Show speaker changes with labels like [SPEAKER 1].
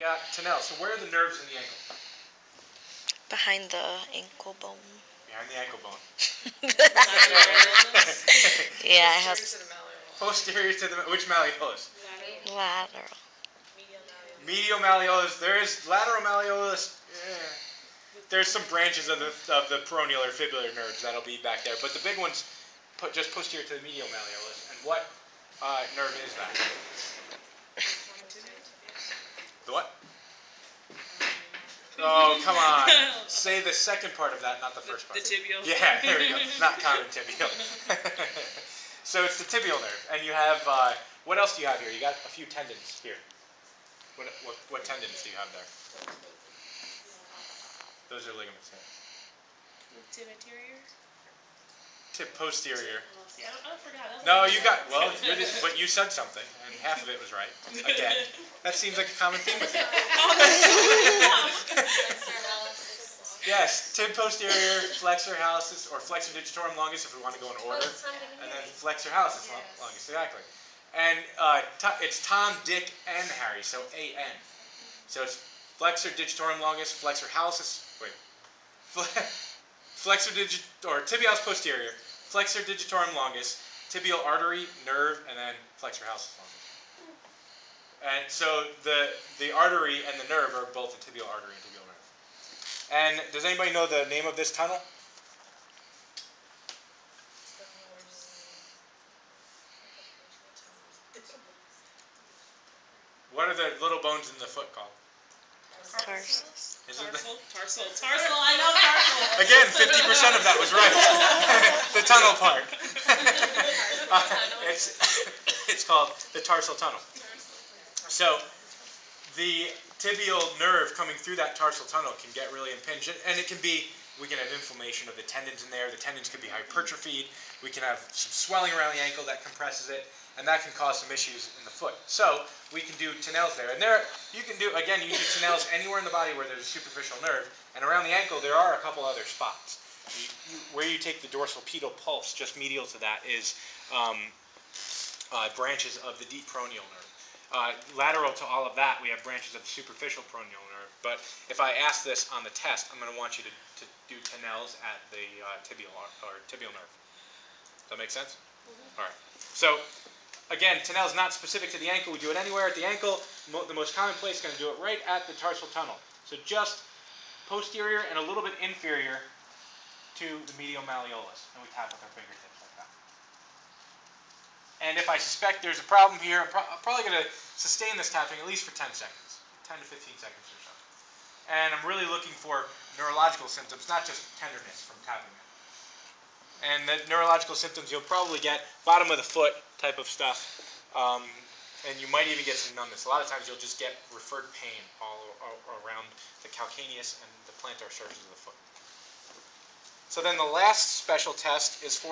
[SPEAKER 1] got Tinel. So where are the nerves in the ankle?
[SPEAKER 2] Behind the ankle bone.
[SPEAKER 1] Behind the ankle bone.
[SPEAKER 2] yeah, I have
[SPEAKER 1] Posterior to the which malleolus?
[SPEAKER 2] lateral.
[SPEAKER 1] Medial malleolus. There is lateral malleolus. Yeah. There's some branches of the of the peroneal or fibular nerves that'll be back there, but the big ones put just posterior to the medial malleolus. And what uh, nerve is that? The what? Oh, come on. Say the second part of that, not the first part.
[SPEAKER 3] The tibial.
[SPEAKER 1] Yeah, there we go. Not common tibial. so it's the tibial nerve, and you have uh, what else do you have here? You got a few tendons here. What, what, what tendons do you have there? Those are ligaments. Yeah.
[SPEAKER 3] Tib anterior.
[SPEAKER 1] Tib posterior.
[SPEAKER 3] Oh, see, I, I forgot.
[SPEAKER 1] No, you got well, did, but you said something, and half of it was right. Again, that seems like a common theme with you. Yes, tib posterior, flexor hallucis, or flexor digitorum longus if we want to go in order, and then flexor hallucis lo- longus, exactly. And uh, it's Tom, Dick, and Harry, so A N. So it's flexor digitorum longus, flexor hallucis. Wait, flexor digit or tibialis posterior, flexor digitorum longus, tibial artery, nerve, and then flexor hallucis longus. And so the the artery and the nerve are both the tibial artery and tibial. And does anybody know the name of this tunnel? What are the little bones in the foot called?
[SPEAKER 2] Tarsus.
[SPEAKER 1] Is it the,
[SPEAKER 3] Tarsal, tarsal, tarsal. I know tarsal.
[SPEAKER 1] again, 50% of that was right. the tunnel part. Uh, it's, it's called the tarsal tunnel. So the tibial nerve coming through that tarsal tunnel can get really impinged, and- it can be, we can have inflammation of the tendons in there. The tendons could be hypertrophied. We can have some swelling around the ankle that compresses it, and that can cause some issues in the foot. So we can do Tinel's there, and there you can do again. You can do Tinel's anywhere in the body where there's a superficial nerve, and around the ankle there are a couple other spots. Where you take the dorsal pedal pulse, just medial to that, is um, uh, branches of the deep peroneal nerve. Uh, lateral to all of that, we have branches of the superficial peroneal nerve. But if I ask this on the test, I'm going to want you to, to do Tinel's at the uh, tibial or tibial nerve. Does that make sense? All right. So again, Tinel's not specific to the ankle. We do it anywhere at the ankle. Mo- the most common place, is going to do it right at the tarsal tunnel. So just posterior and a little bit inferior to the medial malleolus, and we tap with our fingertips like that. And if I suspect there's a problem here, I'm, pro- I'm probably going to sustain this tapping at least for 10 seconds, 10 to 15 seconds or so. And I'm really looking for neurological symptoms, not just tenderness from tapping it. And the neurological symptoms you'll probably get bottom of the foot type of stuff, um, and you might even get some numbness. A lot of times you'll just get referred pain all, all around the calcaneus and the plantar surfaces of the foot. So then the last special test is for